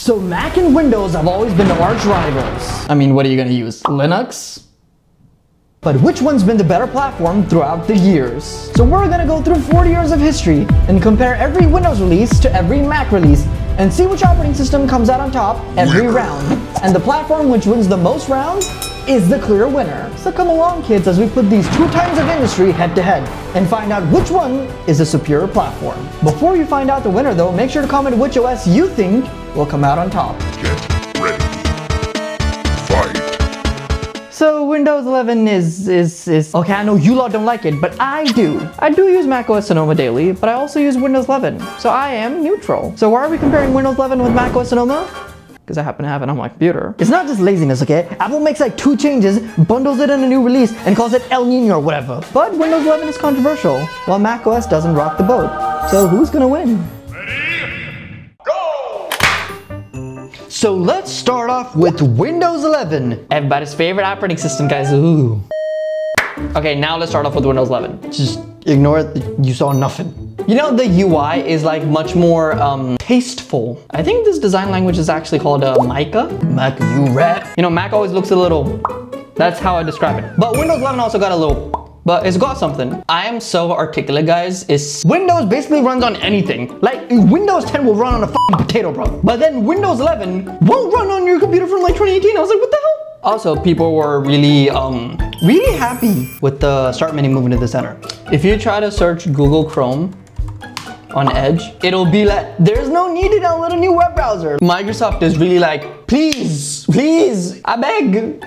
So Mac and Windows have always been the arch rivals. I mean, what are you gonna use? Linux? But which one's been the better platform throughout the years? So we're gonna go through 40 years of history and compare every Windows release to every Mac release and see which operating system comes out on top every round. And the platform which wins the most rounds is the clear winner. So come along kids as we put these two times of industry head to head and find out which one is the superior platform. Before you find out the winner though, make sure to comment which OS you think will come out on top. Get ready. Fight. So Windows 11 is, is, is, okay, I know you lot don't like it, but I do. I do use macOS Sonoma daily, but I also use Windows 11. So I am neutral. So why are we comparing Windows 11 with macOS Sonoma? Because I happen to have it on my computer. It's not just laziness, okay? Apple makes like two changes, bundles it in a new release, and calls it El Nino or whatever. But Windows 11 is controversial, while macOS doesn't rock the boat. So who's gonna win? Go. So let's start off with Windows 11. Everybody's favorite operating system, guys. Ooh. Okay, now let's start off with Windows 11. Just ignore it. You saw nothing. You know, the UI is like much more um, tasteful. I think this design language is actually called uh, Mica. Mac, you rat. You know, Mac always looks a little, that's how I describe it. But Windows 11 also got a little but it's got something. I am so articulate, guys. It's Windows basically runs on anything. Like Windows 10 will run on a fucking potato, bro. But then Windows 11 won't run on your computer from like 2018. I was like, what the hell? Also, people were really, um, really happy with the start menu moving to the center. If you try to search Google Chrome on Edge, it'll be like, there's no need to download a new web browser. Microsoft is really like, please, please, I beg.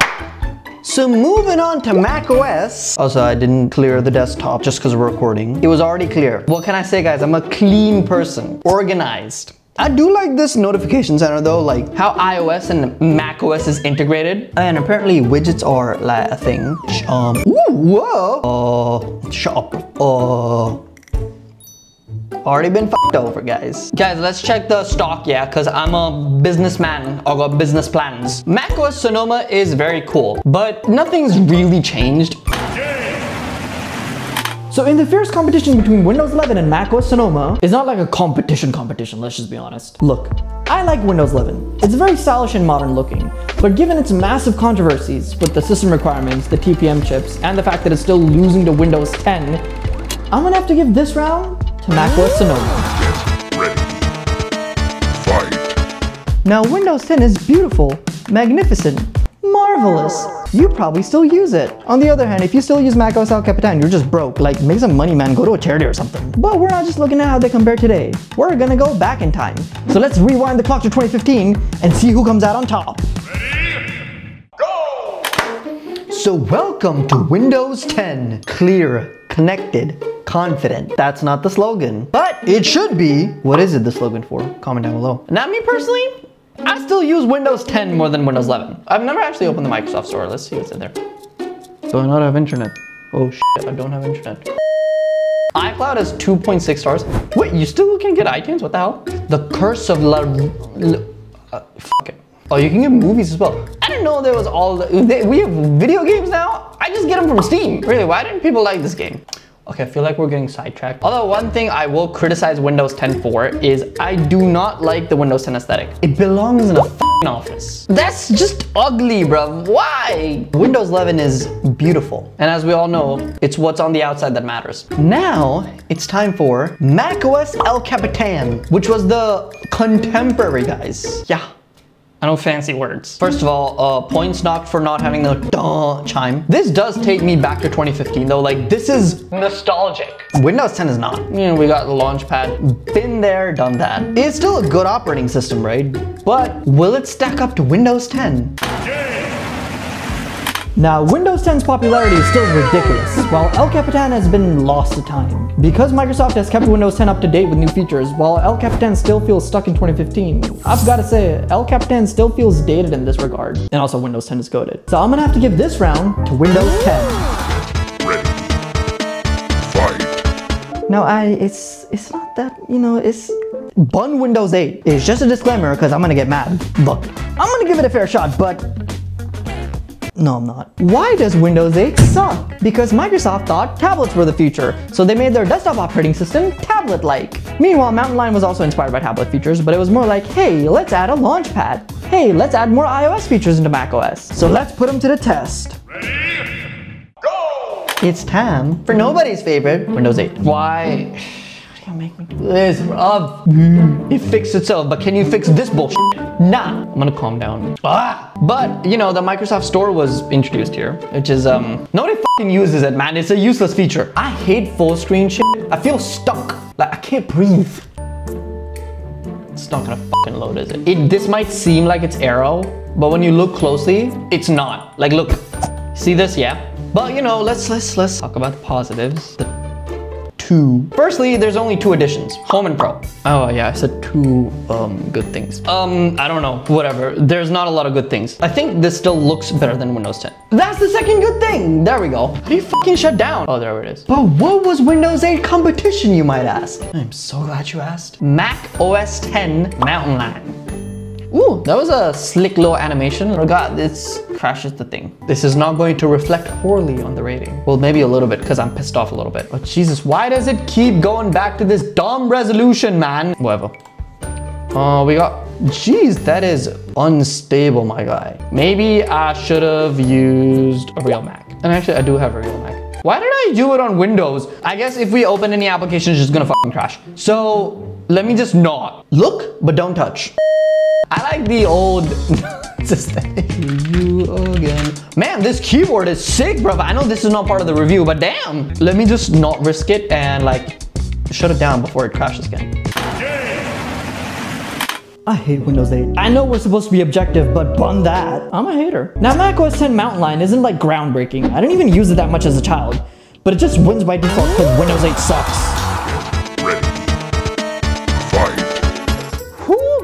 So moving on to Mac OS. Also, I didn't clear the desktop just because we're recording. It was already clear. What can I say, guys? I'm a clean person, organized. I do like this notification center though, like how iOS and Mac OS is integrated. And apparently widgets are like a thing. Um, ooh, whoa. Uh, shop. Uh, Already been fucked over, guys. Guys, let's check the stock, yeah, because I'm a businessman. I got business plans. macOS Sonoma is very cool, but nothing's really changed. So in the fierce competition between Windows 11 and macOS Sonoma, it's not like a competition competition, let's just be honest. Look, I like Windows 11. It's very stylish and modern looking, but given its massive controversies with the system requirements, the TPM chips, and the fact that it's still losing to Windows 10, I'm gonna have to give this round to macOS Sonoma. Get ready. Fight. Now Windows 10 is beautiful, magnificent, marvelous. You probably still use it. On the other hand, if you still use macOS El Capitan, you're just broke. Like, make some money, man. Go to a charity or something. But we're not just looking at how they compare today. We're gonna go back in time. So let's rewind the clock to 2015 and see who comes out on top. So welcome to Windows 10. Clear, connected, confident. That's not the slogan, but it should be. What is it the slogan for? Comment down below. Not me personally. I still use Windows 10 more than Windows 11. I've never actually opened the Microsoft Store. Let's see what's in there. Do I not have internet? Oh shit, I don't have internet. iCloud is 2.6 stars. Wait, you still can't get iTunes? What the hell? The Curse of La... La uh, fuck. Oh, you can get movies as well. I didn't know there was all the... They, we have video games now? I just get them from Steam. Really, why didn't people like this game? Okay, I feel like we're getting sidetracked. Although one thing I will criticize Windows 10 for is I do not like the Windows 10 aesthetic. It belongs in a office. That's just ugly, bro. Why? Windows 11 is beautiful. And as we all know, it's what's on the outside that matters. Now, it's time for macOS El Capitan, which was the contemporary, guys. Yeah. I know fancy words. First of all, uh, points knocked for not having the duh chime. This does take me back to 2015 though. Like this is nostalgic. Windows 10 is not. You know, we got the Launchpad. Been there, done that. It's still a good operating system, right? But will it stack up to Windows 10? Now, Windows 10's popularity is still ridiculous, while El Capitan has been lost to time. Because Microsoft has kept Windows 10 up to date with new features, while El Capitan still feels stuck in 2015, I've gotta say, El Capitan still feels dated in this regard. And also Windows 10 is goaded. So I'm gonna have to give this round to Windows 10. Ready. Fight. No, I, it's, it's not that, you know, it's, bun Windows 8 is just a disclaimer because I'm gonna get mad. Look, I'm gonna give it a fair shot, but no, I'm not. Why does Windows 8 suck? Because Microsoft thought tablets were the future, so they made their desktop operating system tablet-like. Meanwhile, Mountain Lion was also inspired by tablet features, but it was more like, hey, let's add a launchpad. Hey, let's add more iOS features into macOS. So let's put them to the test. Ready? Go! It's time for nobody's favorite, Windows 8. Why? You make me this, bruv? It fixed itself, but can you fix this bullshit? Nah. I'm gonna calm down. Ah! But, you know, the Microsoft Store was introduced here, which is, um, nobody fucking uses it, man. It's a useless feature. I hate full screen shit. I feel stuck. Like, I can't breathe. It's not gonna fucking load, is it? it? This might seem like it's Aero, but when you look closely, it's not. Like, look, see this? Yeah. But you know, let's let's let's talk about the positives. The two. Firstly, there's only two editions, Home and Pro. Oh yeah, I said two um, good things. Um, I don't know, whatever. There's not a lot of good things. I think this still looks better than Windows 10. That's the second good thing. There we go. How do you fucking shut down? Oh, there it is. But what was Windows 8 competition, you might ask? I'm so glad you asked. Mac OS 10 Mountain Lion. Ooh, that was a slick little animation. God, this crashes the thing. This is not going to reflect poorly on the rating. Well, maybe a little bit because I'm pissed off a little bit. But Jesus, why does it keep going back to this dumb resolution, man? Whatever. Oh, uh, we got, jeez, that is unstable, my guy. Maybe I should have used a real Mac. And actually, I do have a real Mac. Why did I do it on Windows? I guess if we open any application, it's just gonna fucking crash. So let me just not. Look, but don't touch. I like the old you again. Man, this keyboard is sick, bro. I know this is not part of the review, but damn. Let me just not risk it and like shut it down before it crashes again. I hate Windows 8. I know we're supposed to be objective, but bun that. I'm a hater. Now Mac OS 10 Mountain Lion isn't like groundbreaking. I didn't even use it that much as a child, but it just wins by default because Windows 8 sucks.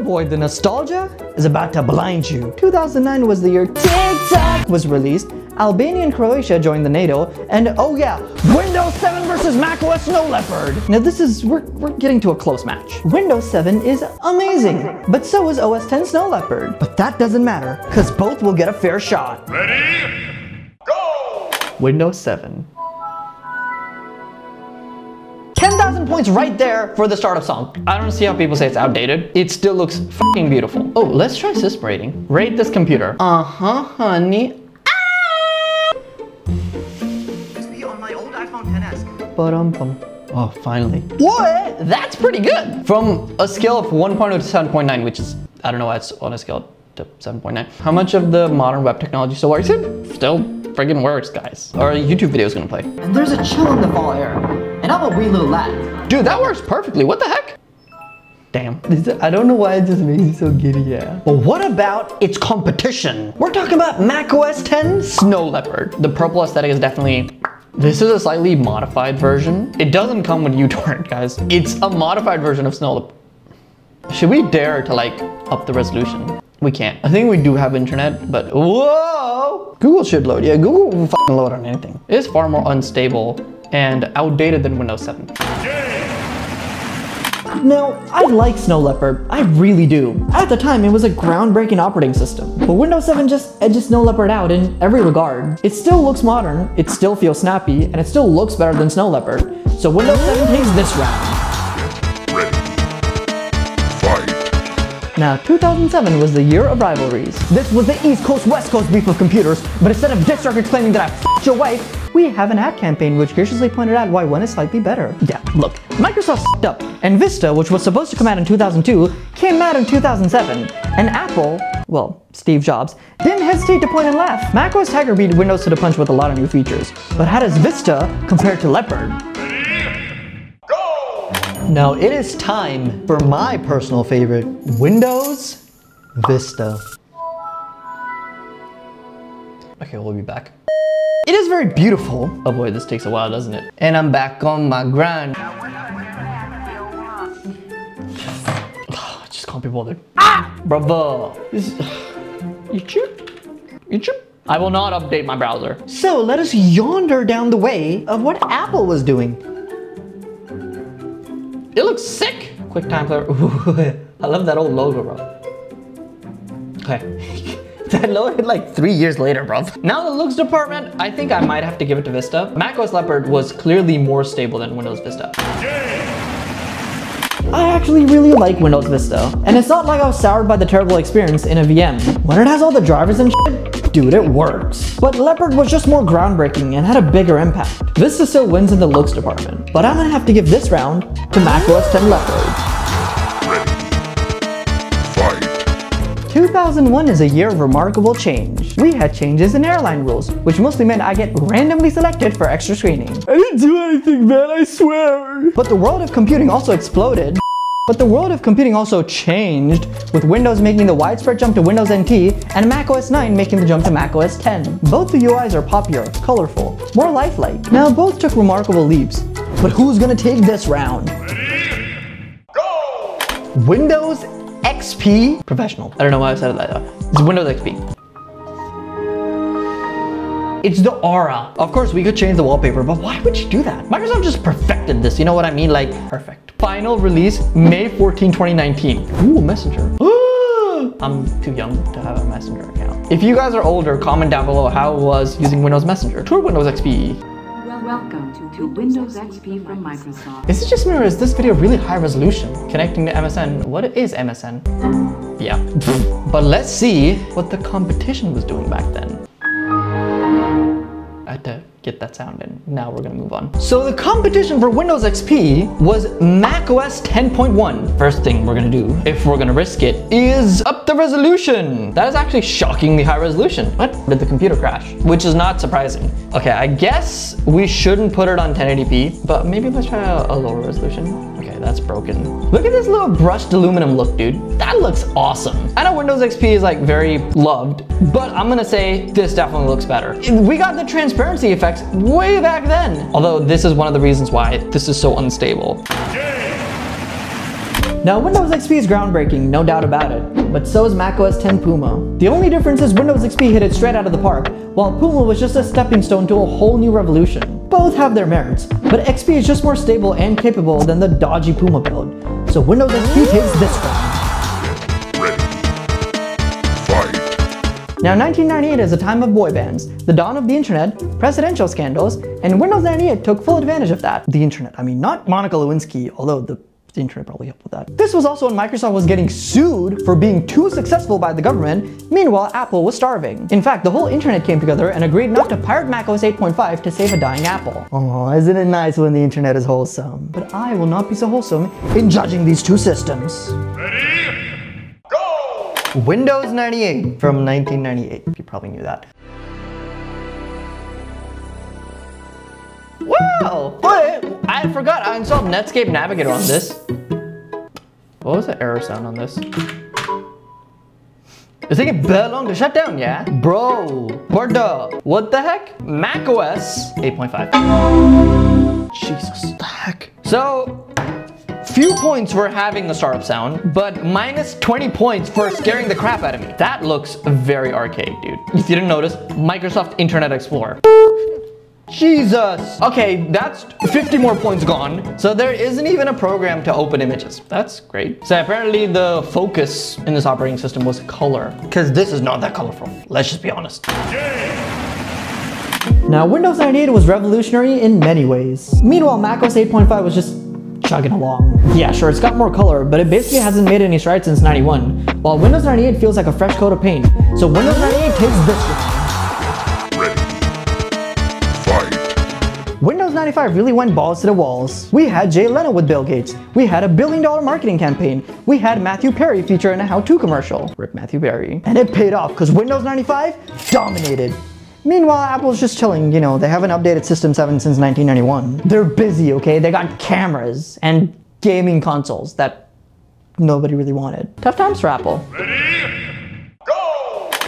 Boy, the nostalgia is about to blind you. 2009 was the year TikTok was released, Albania and Croatia joined the NATO, and oh yeah, Windows 7 versus macOS Snow Leopard. Now this is, we're, we're getting to a close match. Windows 7 is amazing, but so is OS 10 Snow Leopard. But that doesn't matter, because both will get a fair shot. Ready? Go! Windows 7 10,000 points right there for the startup song. I don't see how people say it's outdated. It still looks fucking beautiful. Oh, let's try system rating. Rate this computer. Uh-huh, honey. Ah! on my old iPhone 10s. Ba-dum-bum. Oh, finally. What? That's pretty good. From a scale of 1.0 to 7.9, which is, I don't know why it's on a scale to 7.9. How much of the modern web technology still works? It still friggin' works, guys. Our YouTube video is gonna play. And there's a chill in the fall air. And I'm a wee little lad. Dude, that works perfectly. What the heck? Damn. I don't know why it just makes me so giddy, yeah. But what about its competition? We're talking about macOS 10 Snow Leopard. The purple aesthetic is definitely this is a slightly modified version. It doesn't come with uTorrent, guys. It's a modified version of Snow Leopard. Should we dare to like up the resolution? We can't. I think we do have internet, but whoa! Google should load. Yeah, Google will fucking load on anything. It is far more unstable and outdated than Windows 7. Now, I like Snow Leopard, I really do. At the time, it was a groundbreaking operating system, but Windows 7 just edges Snow Leopard out in every regard. It still looks modern, it still feels snappy, and it still looks better than Snow Leopard. So Windows 7 takes this round. Now, 2007 was the year of rivalries. This was the East Coast West Coast beef of computers, but instead of records claiming that I f***ed your wife, we have an ad campaign which graciously pointed out why one is slightly better. Yeah, look, Microsoft up, and Vista, which was supposed to come out in 2002, came out in 2007, and Apple, well, Steve Jobs, didn't hesitate to point and laugh. macOS Tiger beat Windows to the punch with a lot of new features, but how does Vista compare to Leopard? Now it is time for my personal favorite, Windows Vista. Okay, we'll be back. It is very beautiful. Oh boy, this takes a while, doesn't it? And I'm back on my grind. Just can't be bothered. Ah! Bravo! This is... YouTube? YouTube? I will not update my browser. So let us yonder down the way of what Apple was doing. It looks sick. QuickTime Player. I love that old logo, bro. Okay. that loaded like three years later, bro. Now the looks department, I think I might have to give it to Vista. macOS Leopard was clearly more stable than Windows Vista. I actually really like Windows Vista. And it's not like I was soured by the terrible experience in a VM. When it has all the drivers and shit, dude, it works. But Leopard was just more groundbreaking and had a bigger impact. Vista still wins in the looks department, but I'm gonna have to give this round to macOS 10 Leopard. 2001 is a year of remarkable change. We had changes in airline rules, which mostly meant I get randomly selected for extra screening. I didn't do anything, man, I swear. But the world of computing also exploded. But the world of computing also changed, with Windows making the widespread jump to Windows NT and Mac OS 9 making the jump to Mac OS 10. Both the UIs are poppier, colorful, more lifelike. Now both took remarkable leaps, but who's gonna take this round? Go! Windows XP Professional. I don't know why I said it like that. It's Windows XP. It's the aura. Of course, we could change the wallpaper, but why would you do that? Microsoft just perfected this, you know what I mean? Like, perfect. Final release, May 14, 2019. Ooh, Messenger. I'm too young to have a Messenger account. If you guys are older, comment down below how it was using Windows Messenger. Tour Windows XP. Welcome to, to Windows XP from Microsoft. Is it just me or is this video really high resolution? Connecting to MSN, what is MSN? Yeah. but let's see what the competition was doing back then. Get that sound in. Now we're gonna move on. So the competition for Windows XP was Mac OS 10.1. First thing we're gonna do, if we're gonna risk it, is up the resolution. That is actually shockingly high resolution. What? Did the computer crash? Which is not surprising. Okay, I guess we shouldn't put it on 1080p, but maybe let's try a, a lower resolution. That's broken. Look at this little brushed aluminum look, dude. That looks awesome. I know Windows XP is like very loved, but I'm gonna say this definitely looks better. We got the transparency effects way back then. Although this is one of the reasons why this is so unstable. Now, Windows XP is groundbreaking, no doubt about it, but so is macOS 10 Puma. The only difference is Windows XP hit it straight out of the park, while Puma was just a stepping stone to a whole new revolution. Both have their merits, but XP is just more stable and capable than the dodgy Puma build. So Windows XP takes this one. Now 1998 is a time of boy bands, the dawn of the internet, presidential scandals, and Windows 98 took full advantage of that. The internet, I mean not Monica Lewinsky, although the the internet probably helped with that. This was also when Microsoft was getting sued for being too successful by the government, meanwhile Apple was starving. In fact, the whole internet came together and agreed not to pirate macOS 8.5 to save a dying Apple. Oh, isn't it nice when the internet is wholesome? But I will not be so wholesome in judging these two systems. Ready. Go! Windows 98 from 1998. You probably knew that. Wow! Wait, I forgot I installed Netscape Navigator on this. What was the error sound on this? It's taking that long to shut down, yeah? Bro, what the? What the heck? macOS 8.5. Jesus, the heck? So, Few points for having the startup sound, but minus 20 points for scaring the crap out of me. That looks very arcade, dude. If you didn't notice, Microsoft Internet Explorer. Jesus. Okay, that's 50 more points gone. So there isn't even a program to open images. That's great. So apparently the focus in this operating system was color, because this is not that colorful. Let's just be honest. Now, Windows 98 was revolutionary in many ways. Meanwhile, macOS 8.5 was just chugging along. Yeah, sure, it's got more color, but it basically hasn't made any strides since 91, while Windows 98 feels like a fresh coat of paint. So Windows 98 takes this 95 really went balls to the walls. We had Jay Leno with Bill Gates. We had a billion dollar marketing campaign. We had Matthew Perry feature in a how-to commercial. Rip Matthew Perry. And it paid off because Windows 95 dominated. Meanwhile, Apple's just chilling, you know, they haven't updated System 7 since 1991. They're busy, okay? They got cameras and gaming consoles that nobody really wanted. Tough times for Apple. Ready?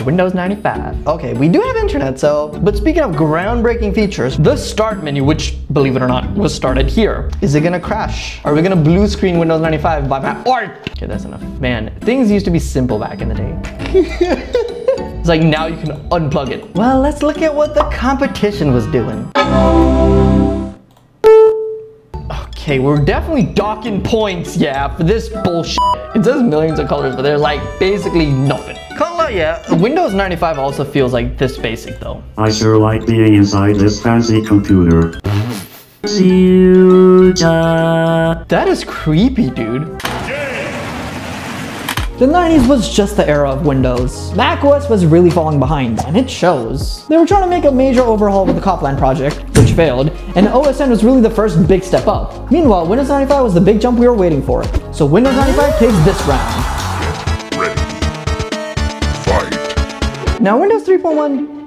Windows 95. Okay, we do have internet, so, but speaking of groundbreaking features, the start menu, which, believe it or not, was started here. Is it gonna crash? Are we gonna blue screen Windows 95 by my art? Okay, that's enough. Man, things used to be simple back in the day. It's like now you can unplug it. Well, let's look at what the competition was doing. Okay, we're definitely docking points, yeah, for this bullshit. It says millions of colors, but there's like basically nothing. Can't yeah. Windows 95 also feels like this basic though. I sure like being inside this fancy computer. That is creepy, dude. The 90s was just the era of Windows. Mac OS was really falling behind, and it shows. They were trying to make a major overhaul with the Copland project, which failed, and OS 10 was really the first big step up. Meanwhile, Windows 95 was the big jump we were waiting for. So Windows 95 takes this round. Now Windows 3.1,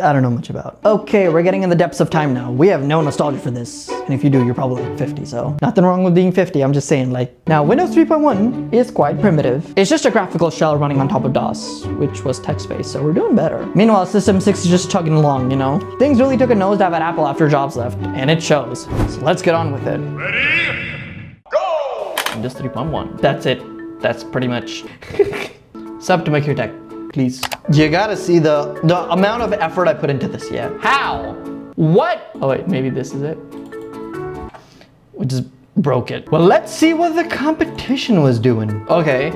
I don't know much about. Okay, we're getting in the depths of time now. We have no nostalgia for this. And if you do, you're probably like 50, so nothing wrong with being 50, I'm just saying like. Now Windows 3.1 is quite primitive. It's just a graphical shell running on top of DOS, which was text-based, so we're doing better. Meanwhile, System 6 is just chugging along, you know? Things really took a nosedive at Apple after Jobs left, and it shows. So let's get on with it. Ready. Go. Windows 3.1. That's it. That's pretty much. Sub to Makhir tech, please. You gotta see the the amount of effort I put into this. Yeah. How? What? Oh wait, maybe this is it. We just broke it. Well, let's see what the competition was doing. Okay.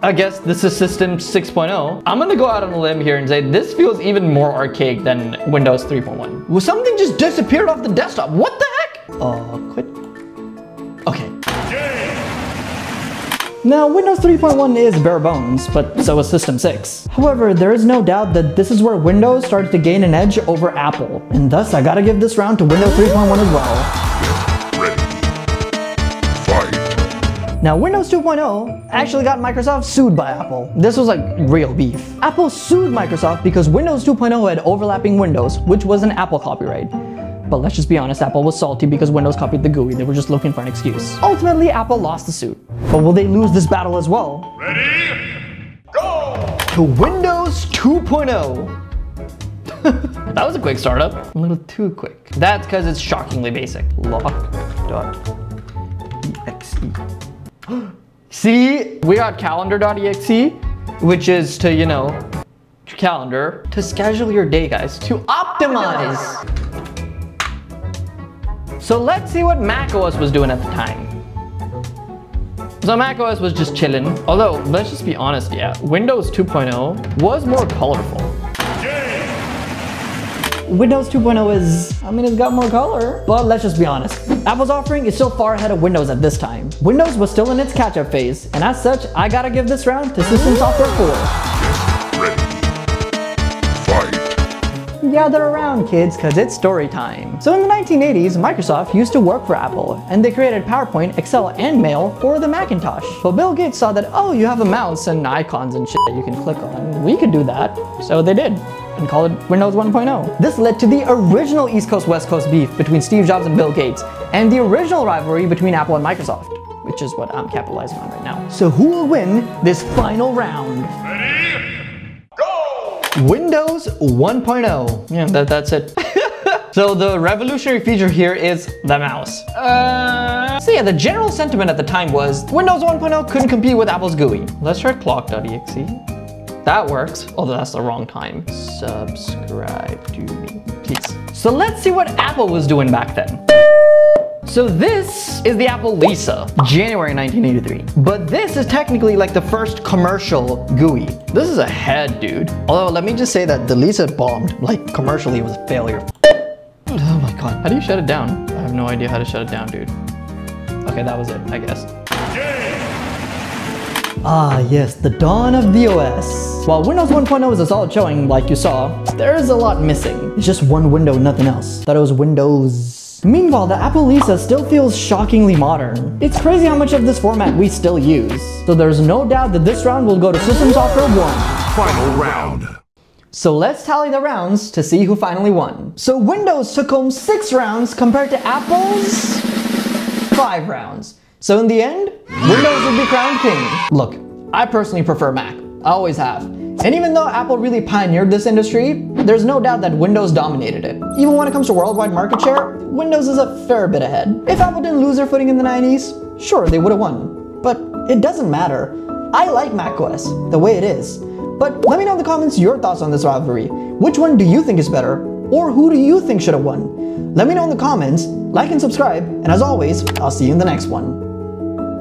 I guess this is System 6.0. I'm gonna go out on a limb here and say this feels even more archaic than Windows 3.1. Well, something just disappeared off the desktop. What the heck? Uh, quit. Now, Windows 3.1 is bare bones, but so is System 6. However, there is no doubt that this is where Windows started to gain an edge over Apple, and thus I gotta give this round to Windows 3.1 as well. Now, Windows 2.0 actually got Microsoft sued by Apple. This was like real beef. Apple sued Microsoft because Windows 2.0 had overlapping windows, which was an Apple copyright. But let's just be honest, Apple was salty because Windows copied the GUI. They were just looking for an excuse. Ultimately, Apple lost the suit. But will they lose this battle as well? Ready. Go. to Windows 2.0. that was a quick startup. A little too quick. That's because it's shockingly basic. Lock.exe. See, we got calendar.exe, which is to, you know, calendar, to schedule your day, guys, to optimize. So let's see what macOS was doing at the time. So macOS was just chilling. Although, let's just be honest, yeah, Windows 2.0 was more colorful. Windows 2.0 is, I mean, it's got more color. But let's just be honest. Apple's offering is still far ahead of Windows at this time. Windows was still in its catch-up phase, and as such, I gotta give this round to System Software 4. Gather around, kids, because it's story time. So in the 1980s, Microsoft used to work for Apple, and they created PowerPoint, Excel, and Mail for the Macintosh. But Bill Gates saw that, oh, you have a mouse and icons and shit that you can click on. We could do that. So they did, and called it Windows 1.0. This led to the original East Coast-West Coast beef between Steve Jobs and Bill Gates, and the original rivalry between Apple and Microsoft, which is what I'm capitalizing on right now. So who will win this final round? Ready. Windows 1.0. Yeah, that, that's it. so the revolutionary feature here is the mouse. Uh, so yeah, the general sentiment at the time was Windows 1.0 couldn't compete with Apple's GUI. Let's try clock.exe. That works, although that's the wrong time. Subscribe to me, please. So let's see what Apple was doing back then. So this is the Apple Lisa, January 1983. But this is technically like the first commercial GUI. This is a head, dude. Although let me just say that the Lisa bombed. Like commercially it was a failure. Oh my god. How do you shut it down? I have no idea how to shut it down, dude. Okay, that was it, I guess. Ah, yes, the dawn of the OS. While Windows 1.0 is a solid showing, like you saw, there is a lot missing. It's just one window, nothing else. Thought it was Windows. Meanwhile, the Apple Lisa still feels shockingly modern. It's crazy how much of this format we still use. So there's no doubt that this round will go to System Software 1. Final round. So let's tally the rounds to see who finally won. So Windows took home six rounds compared to Apple's five rounds. So in the end, Windows would be crowned king. Look, I personally prefer Mac. I always have. And even though Apple really pioneered this industry, there's no doubt that Windows dominated it. Even when it comes to worldwide market share, Windows is a fair bit ahead. If Apple didn't lose their footing in the 90s, sure, they would have won. But it doesn't matter. I like macOS the way it is. But let me know in the comments your thoughts on this rivalry. Which one do you think is better? Or who do you think should have won? Let me know in the comments, like and subscribe, and as always, I'll see you in the next one.